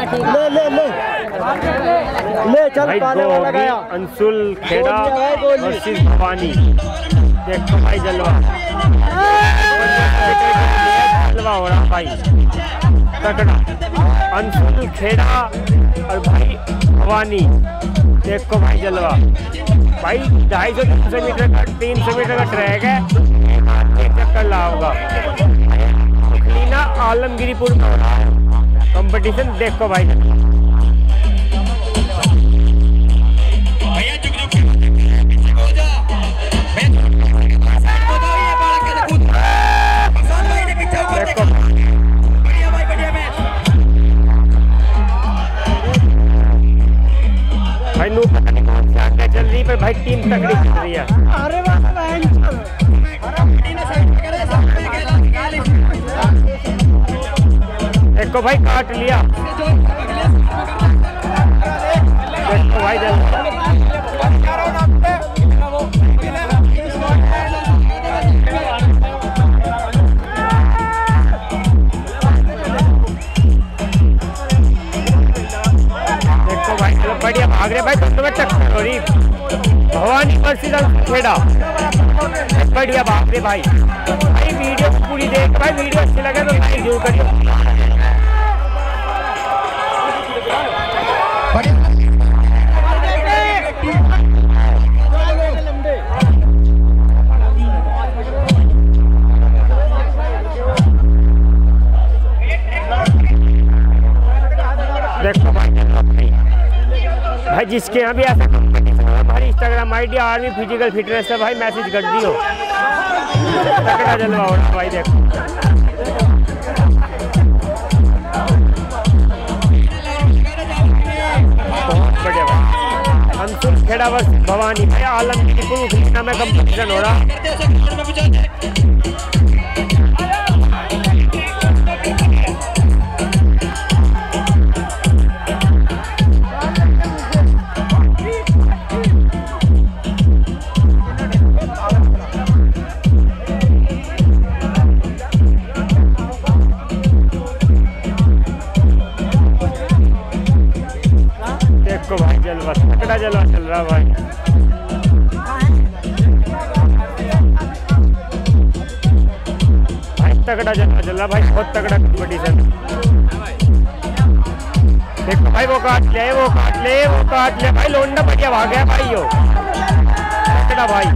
ले ले ले। ले चल पाले वाला गया। अंशुल खेड़ा। वर्सेस भवानी देखो भाई जलवा। जलवा हो रहा भाई। तगड़ा। अंशुल खेड़ा और भाई भवानी। देखो भाई जलवा। भाई ढाई सौ तीन सौ मीटर का तीन सौ मीटर का ट्रैक है। एक चक्कर लीना आलमगिरीपुर में। हो रहा है कंपटीशन देखो भाई। भाई ने पीछे को देखो देखा बढ़िया भाई बढ़िया मैच भाई नू पता नहीं कौन सी आगे चल रही पर भाई टीम तगड़ी चल रही है। अरे वाह को भाई काट लिया। भाई बढ़िया भाग रहे भाई दोनों में टक्कर हो रही। भवानी वर्सेस खेड़ा। बढ़िया भाई। भाई, वीडियो पूरी देख, भाई, वीडियो अच्छी लगे तो लाइक ज़रूर करिए देखो भाई भाई, जिसके यहाँ भी ऐसा हमारी Instagram I D army physical fitness है भाई मैसेज कर दियो। तगड़ा जलवा हो भाई, देखो। खेड़ा बस भवानी, भाई आलमगीरपुर उखलीना में कंपटीशन हो रहा। देखो भाई जलवा, तगड़ा जलवा चल रहा भाई। भाई तगड़ा जलवा चल रहा, भाई बहुत तगड़ा कंपटीशन देखो भाई, वो काट ले, वो काट ले, वो काट ले। भाई लोंडा बढ़िया भाग गया भाई, यो। तगड़ा भाई।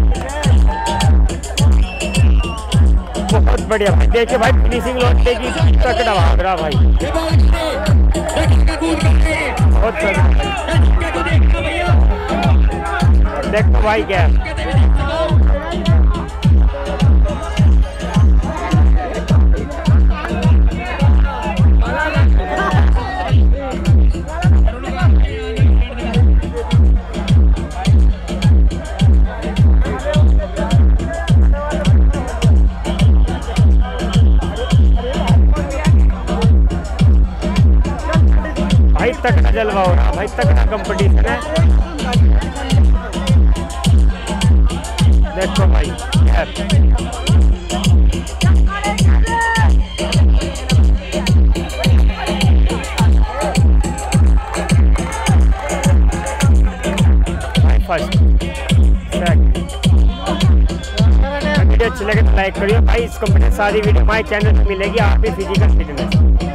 बहुत बढ़िया भाई। देखिए भाई फिनिशिंग लोंडे की तगड़ा भाग रहा भाई। ये बॉल कितने देखिए का कूद करते हैं बहुत तगड़ा देखिए को देखना भैया देखो भाई क्या तगड़ा जलवा हो रहा भाई तगड़ा कंपटीशन है। देखो भाई फ़र्स्ट वीडियो अच्छी लगे तो लाइक करिए भाई इस कंपनी सारी वीडियो हमारे चैनल पे मिलेगी, आप भी फ़िज़िकल फिटनेस